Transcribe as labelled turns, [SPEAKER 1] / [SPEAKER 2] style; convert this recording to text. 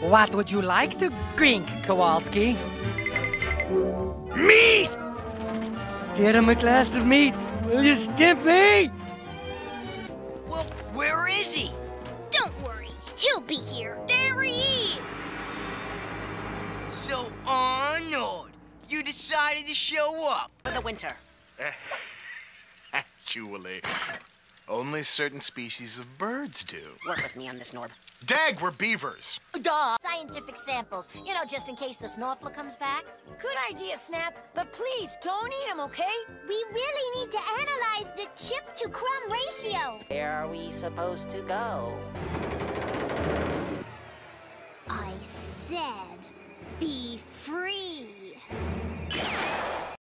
[SPEAKER 1] What would you like to drink, Kowalski?
[SPEAKER 2] Meat!
[SPEAKER 1] Get him a glass of meat, will you, Stimpy?
[SPEAKER 2] Well, where is he?
[SPEAKER 3] Don't worry, he'll be here. There he is.
[SPEAKER 2] So, Arnold, you decided to show up.
[SPEAKER 4] For the winter.
[SPEAKER 5] Actually, only certain species of birds do.
[SPEAKER 4] Work with me on this, Norb.
[SPEAKER 5] Dag, we're beavers.
[SPEAKER 3] Duh. Scientific samples, you know, just in case the snorfler comes back.
[SPEAKER 6] Good idea, Snap, but please don't eat them, okay?
[SPEAKER 3] We really need to analyze the chip to crumb ratio.
[SPEAKER 4] Where are we supposed to go?
[SPEAKER 3] I said, be free.